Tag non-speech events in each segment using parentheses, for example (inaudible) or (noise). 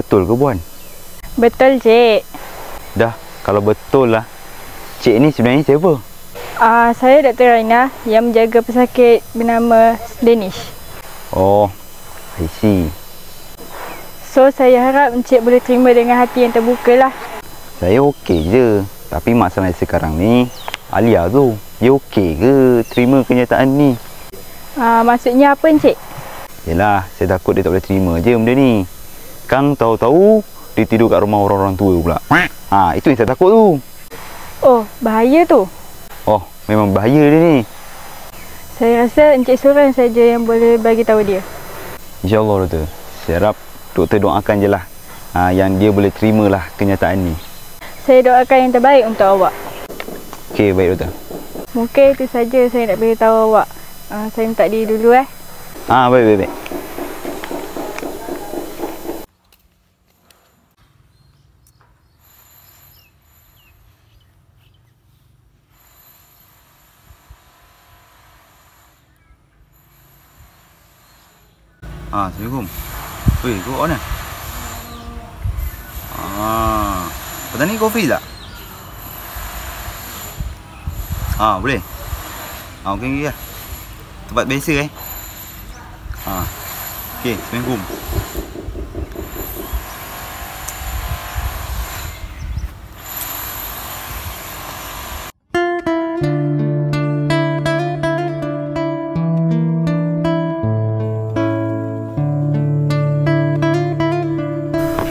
Betul ke Puan? Betul, Cik. Dah, kalau betul lah. Cik ni sebenarnya siapa? Uh, saya Dr. Raina yang menjaga pesakit bernama Danish. Oh, I see. So, saya harap Encik boleh terima dengan hati yang terbuka lah. Saya okey je. Tapi masalah sekarang ni, Alia tu, dia okey ke terima kenyataan ni? Uh, maksudnya apa Encik? Yelah, saya takut dia tak boleh terima je benda ni. Kang tahu-tahu, dia tidur kat rumah orang-orang tua pula. Ha, itu yang saya takut tu. Oh, bahaya tu. Oh, memang bahaya dia ni. Saya rasa Encik seorang saja yang boleh bagi tahu dia. InsyaAllah doktor. Saya harap doktor doakan je lah. Ha, yang dia boleh terimalah kenyataan ni. Saya doakan yang terbaik untuk awak. Okey, baik doktor. Mungkin itu saja saya nak beritahu awak. Uh, saya minta diri dulu eh. Ah, baik, baik, baik. Assalamualaikum. Weh, kau on lah? Ah, petang ni kopi tak? Ah, boleh? Ah, okey, okey lah. Tempat biasa eh. Ha. Okey,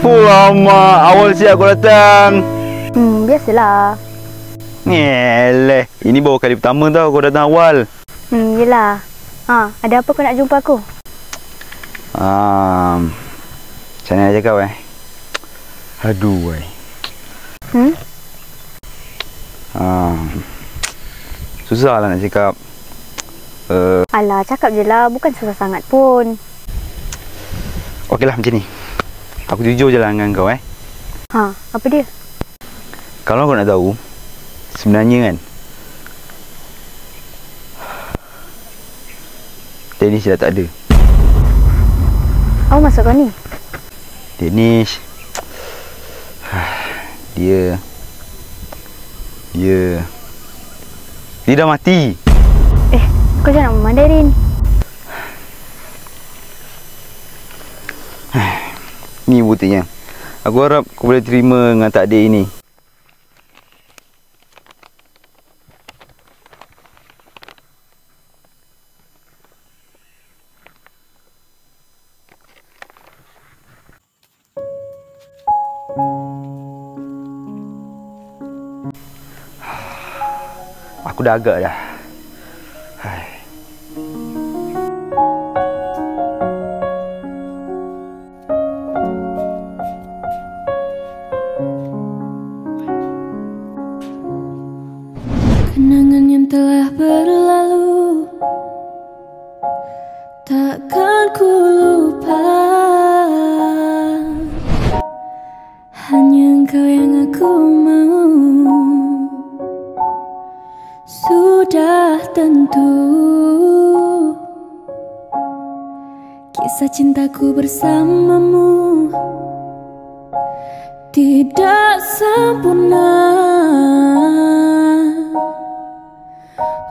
Assalamualaikum. Lama awal siap kau datang. Hmm, biasalah. Ngeleh, ini baru kali pertama tau kau datang awal. Hmm, yelah. Ha, ada apa kau nak jumpa aku? Um, macam mana nak cakap eh? Aduh, eh. Hmm? Um, susah lah nak cakap. Uh, Alah, cakap je lah. Bukan susah sangat pun. Okeylah macam ni. Aku jujur je lah dengan kau eh. Ha, apa dia? Kalau kau nak tahu, sebenarnya kan, Danish dah tak ada. Apa maksud kau ni? Danish, dia, dia, dia dah mati. Eh, kau jangan memandai Rin. Ni buktinya. Aku harap kau boleh terima dengan takdir ini. (sighs) Aku dah agak dah. Kenangan yang telah berlalu. Takkan ku lupa. Hanya engkau yang aku mau. Sudah tentu. Kisah cintaku bersamamu Tidak sempurna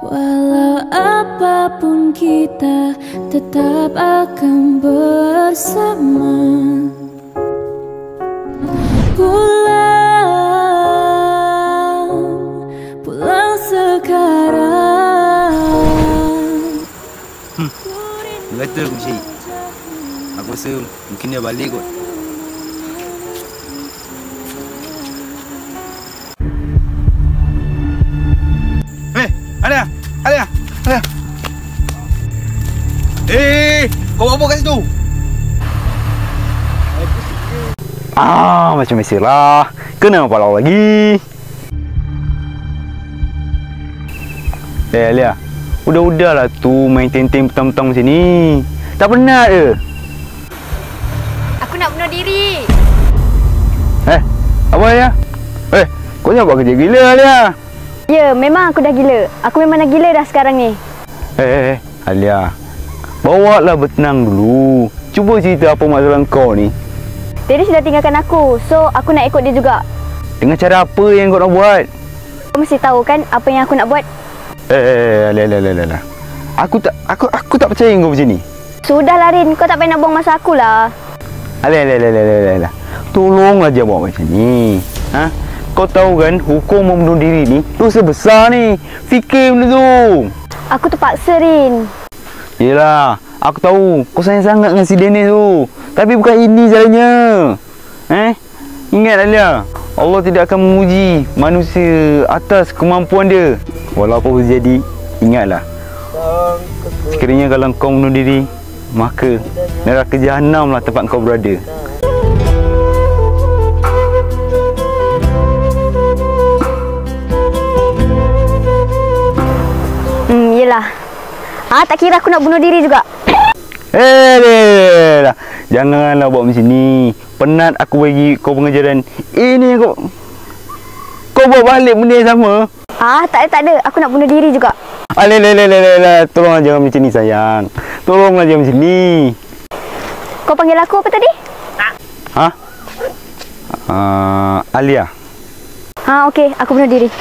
Walau apapun kita tetap akan bersama Pulang, pulang sekarang Dia kata aku syahid. Aku rasa mungkin dia balik kot. Buat apa kat situ? Ah, macam biasalah. Kena palau lagi. Eh, Alia. Udah-udahlah tu main tem-tem petang-petang macam ni. Tak penat ke? Aku nak bunuh diri. Eh, apa Alia? Eh, kau jangan buat kerja gila Alia. Ya, memang aku dah gila. Aku memang dah gila dah sekarang ni. Eh, eh, eh, Alia. Bawa lah bertenang dulu. Cuba cerita apa masalah kau ni. Daddy sudah tinggalkan aku. So, aku nak ikut dia juga. Dengan cara apa yang kau nak buat? Kau mesti tahu kan apa yang aku nak buat? Eh, eh, eh, alah, alah, alah. Aku tak, aku, aku tak percaya kau macam ni. Sudahlah Rin, kau tak payah nak buang masa aku lah. Alah, alah, alah, alah, alah, alah. Tolonglah dia buat macam ni. Ha? Kau tahu kan, hukum membunuh diri ni dosa besar ni. Fikir benda tu. Aku terpaksa Rin. Yelah, aku tahu kau sayang sangat dengan si Dennis tu. Tapi bukan ini caranya. Eh? Ingat Alia, Allah tidak akan menguji manusia atas kemampuan dia. Walaupun jadi, ingatlah. Sekiranya kalau kau bunuh diri, maka neraka jahanam lah tempat kau berada. Ah, tak kira aku nak bunuh diri juga. Eh, eh, lah. Janganlah buat macam ni. Penat aku bagi kau pengajaran. Ini yang kau... Kau buat balik benda yang sama. Ah, tak ada, tak ada. Aku nak bunuh diri juga. Alah, alah, alah, alah. Tolonglah jangan macam ni sayang. Tolonglah jangan macam ni. Kau panggil aku apa tadi? Ha? Uh, Alia. Ha, okey. Aku bunuh diri.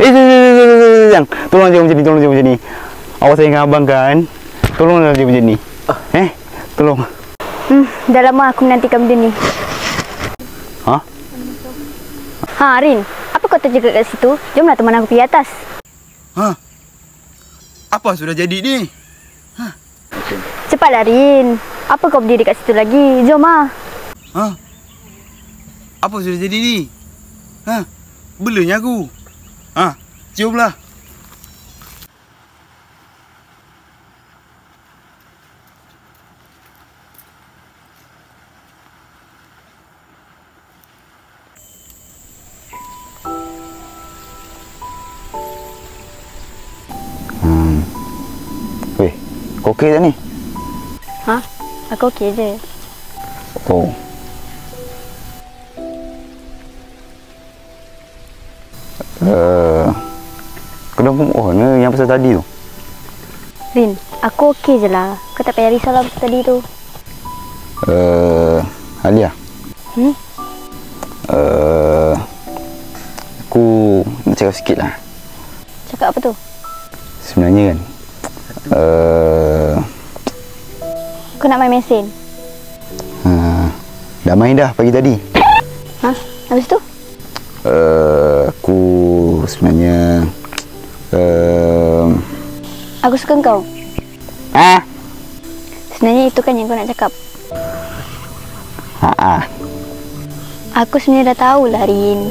Eh, sayang, sayang, sayang, sayang, sayang. Tolong jangan macam ni, tolong jangan macam ni. Awak sayang abang kan? Tolonglah jangan macam ni. Eh, tolong. Hmm, dah lama aku menantikan benda ni. Ha? Ha, Rin. Apa kau terjaga kat situ? Jomlah teman aku pergi atas. Ha? Apa sudah jadi ni? Cepatlah, Rin. Apa kau berdiri kat situ lagi? Jom ah. Ha? Apa sudah jadi ni? Ha? Belanya aku. Ha? Ciumlah. Okey tak ni? Ha? Aku okey je. Oh. Uh, kenapa oh ni yang pasal tadi tu? Rin, aku okey je lah. Kau tak payah risaulah pasal tadi tu. Uh, Alia. Hmm? Uh, aku nak cakap sikit lah. Cakap apa tu? Sebenarnya kan. Uh, Kau nak main mesin? uh, dah main dah pagi tadi. Ha? Habis tu? Uh, aku sebenarnya uh, Aku suka kau. ah Sebenarnya itu kan yang kau nak cakap. ha ah. Aku sebenarnya dah tahu lah, Rin.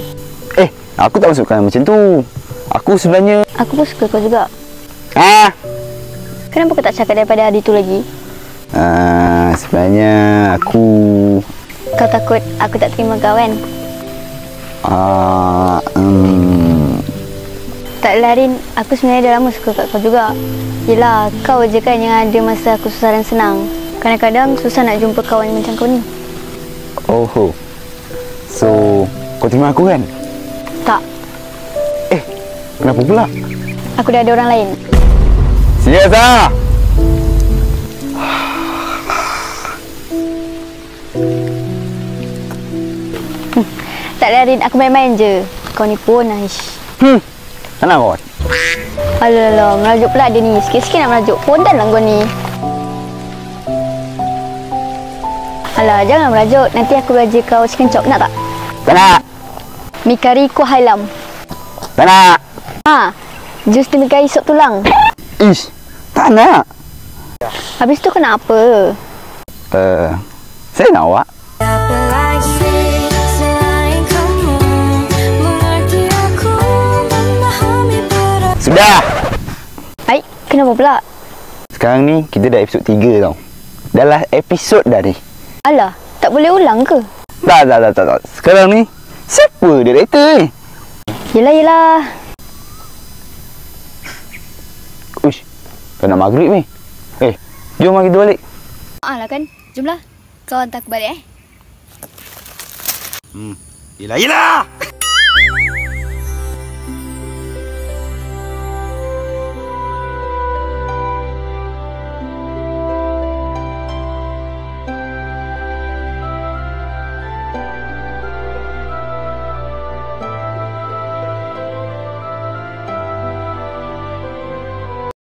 Eh, aku tak masukkan macam tu. Aku sebenarnya Aku pun suka kau juga. ah Kenapa kau tak cakap daripada hari tu lagi? Uh, sebenarnya aku Kau takut aku tak terima kau kan? uh, um, Tak lah Rin, aku sebenarnya dah lama suka kat kau juga. Yelah, kau je kan yang ada masa aku susah dan senang. Kadang-kadang susah nak jumpa kawan macam kau ni. oh ho. So, kau terima aku kan? Tak, Eh, kenapa pula? aku dah ada orang lain. Serius ah? Tak lah Rin, aku main-main je. Kau ni pun Aish. Hmm. Kenapa kau? Alah, alah, merajuk pula dia ni. Sikit-sikit nak merajuk. Pondan lah kau ni. Alah, jangan merajuk. Nanti aku belajar kau chicken chop. Nak tak? Tak nak. Mikari kuah hailam. Tak nak. Ha, jus temikari sup tulang. Ish. Tak nak. Habis tu kau nak apa? Uh, saya nak awak. Sudah. Baik, kenapa pula? Sekarang ni kita dah episod 3 tau. Dah lah episod dah ni. Alah, tak boleh ulang ke? Tak, tak, tak, tak, tak. Sekarang ni, siapa director ni? Yelah, yelah. Uish, dah nak maghrib ni. Eh, jom lah kita balik. Alah kan, jomlah. Kau hantar aku balik eh. Yelah, yelah!